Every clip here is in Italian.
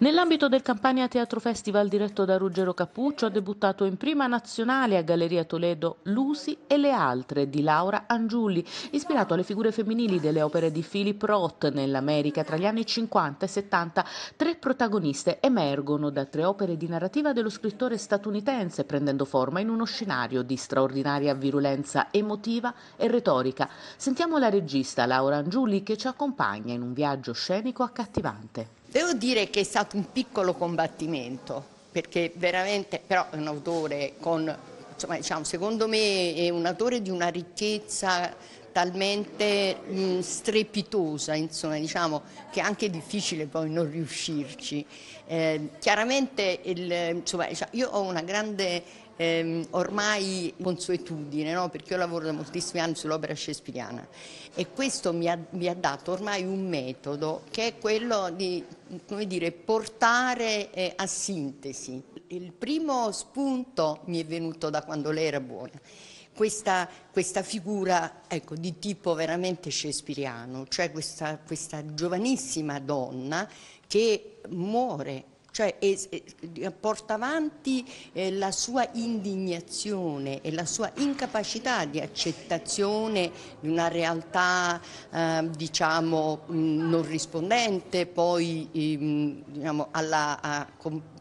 Nell'ambito del Campania Teatro Festival diretto da Ruggero Cappuccio ha debuttato in prima nazionale a Galleria Toledo Lucy e le altre di Laura Angiulli, ispirato alle figure femminili delle opere di Philip Roth nell'America tra gli anni 50 e 70. Tre protagoniste emergono da tre opere di narrativa dello scrittore statunitense, prendendo forma in uno scenario di straordinaria virulenza emotiva e retorica. Sentiamo la regista Laura Angiulli che ci accompagna in un viaggio scenico accattivante. Devo dire che è stato un piccolo combattimento, perché veramente però è un autore con, insomma, diciamo, secondo me è un autore di una ricchezza talmente mh, strepitosa, insomma, diciamo, che è anche difficile poi non riuscirci. Eh, chiaramente il, insomma, diciamo, io ho una grande ehm, ormai consuetudine, no? perché io lavoro da moltissimi anni sull'opera shakespeariana e questo mi ha, mi ha, dato ormai un metodo che è quello di dire, portare eh, a sintesi. Il primo spunto mi è venuto da quando lei era buona. Questa, questa, figura ecco, di tipo veramente shakespeariano, cioè questa, questa giovanissima donna che muore cioè eh, porta avanti eh, la sua indignazione e la sua incapacità di accettazione di una realtà eh, diciamo non rispondente poi ehm, diciamo, alla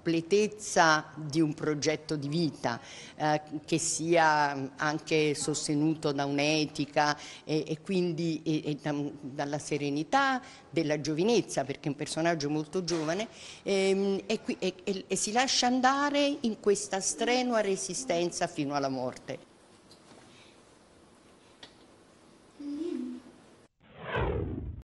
completezza di un progetto di vita eh, che sia anche sostenuto da un'etica e, e, quindi e, e da, dalla serenità della giovinezza perché è un personaggio molto giovane ehm, e, e si lascia andare in questa strenua resistenza fino alla morte.